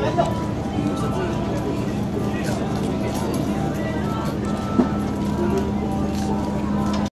来走。